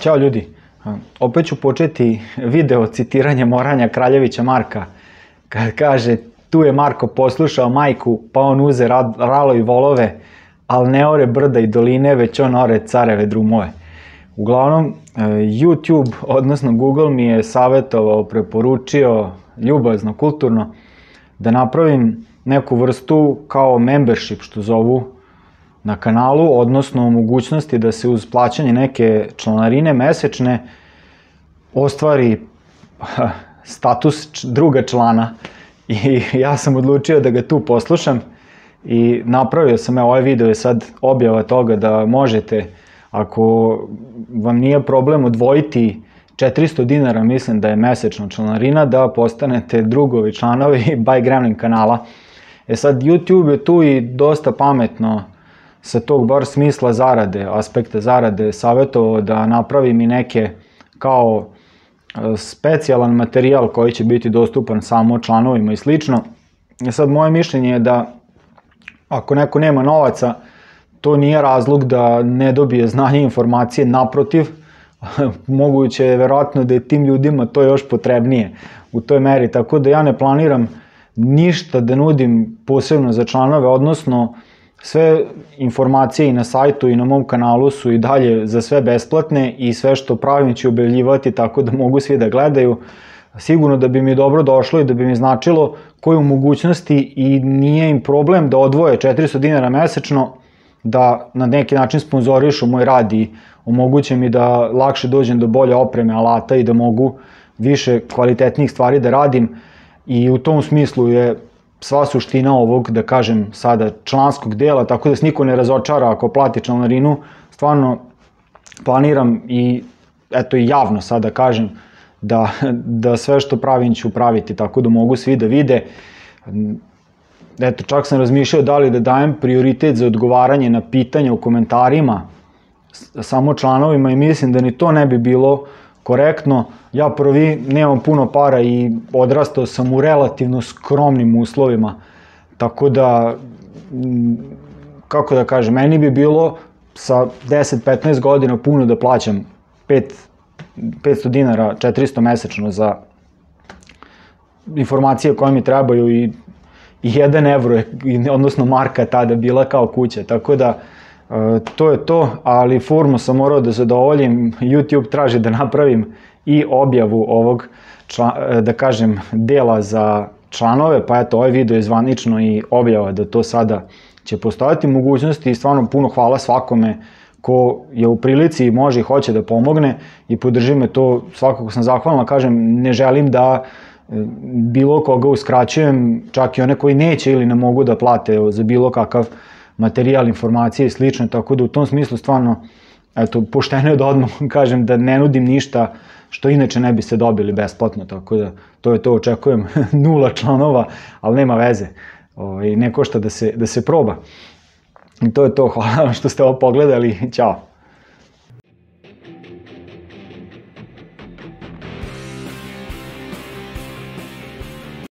Ćao ljudi, opet ću početi video citiranje Moranja Kraljevića Marka, kad kaže tu je Marko poslušao majku, pa on uze ralo i volove, ali ne ore brda i doline, već on ore careve drumove. Uglavnom, e, YouTube, odnosno Google mi je savjetovao, preporučio, ljubazno, kulturno, da napravim neku vrstu kao membership, što zovu na kanalu, odnosno mogućnosti da se uz plaćanje neke članarine mesečne ostvari status druga člana i ja sam odlučio da ga tu poslušam i napravio sam, evo ovaj video je sad objava toga da možete, ako vam nije problem odvojiti 400 dinara, mislim da je mesečna članarina, da postanete drugovi članovi By Gremlin kanala. E sad, YouTube je tu i dosta pametno sa tog bar smisla zarade, aspekta zarade, savjetovao da napravim i neke kao e, specijalan materijal koji će biti dostupan samo članovima i slično. I sad moje mišljenje je da ako neko nema novaca, to nije razlog da ne dobije znanje i informacije, naprotiv, moguće je verovatno da je tim ljudima to još potrebnije u toj meri, tako da ja ne planiram ništa da nudim posebno za članove, odnosno Sve informacije i na sajtu i na mom kanalu su i dalje za sve besplatne i sve što pravim ću objavljivati tako da mogu svi da gledaju. Sigurno da bi mi dobro došlo i da bi mi značilo koju mogućnosti i nije im problem da odvoje 400 dinara mesečno da na neki način sponzorišu moj rad i omoguće mi da lakše dođem do bolje opreme, alata i da mogu više kvalitetnih stvari da radim i u tom smislu je sva suština ovog, da kažem sada, članskog dela, tako da se niko ne razočara ako plati članarinu, stvarno planiram i eto i javno sada kažem da, da sve što pravim ću praviti tako da mogu svi da vide. Eto, čak sam razmišljao da li da dajem prioritet za odgovaranje na pitanja u komentarima samo članovima i mislim da ni to ne bi bilo uh, korektno. Ja prvi nemam puno para i odrastao sam u relativno skromnim uslovima, tako da, kako da kažem, meni bi bilo sa 10-15 godina puno da plaćam 5, 500 dinara, 400 mesečno za informacije koje mi trebaju i, i 1 evro odnosno marka tada bila kao kuća, tako da to je to, ali formu sam morao da zadovoljim, YouTube traži da napravim i objavu ovog, čla, e, da kažem, dela za članove, pa eto, ovaj video je zvanično i objava da to sada će postojati. Mogućnosti i stvarno puno hvala svakome ko je u prilici i može i hoće da pomogne i podrži me to, svakako sam zahvalna, kažem, ne želim da e, bilo koga uskraćujem, čak i one koji neće ili ne mogu da plate za bilo kakav materijal, informacije i slično, tako da u tom smislu stvarno, eto, pošteno je da odmah kažem da ne nudim ništa što inače ne bi se dobili besplatno, tako da to je to, očekujem nula članova, ali nema veze, ovaj, ne košta da se, da se proba. I to je to, hvala što ste ovo pogledali, ćao.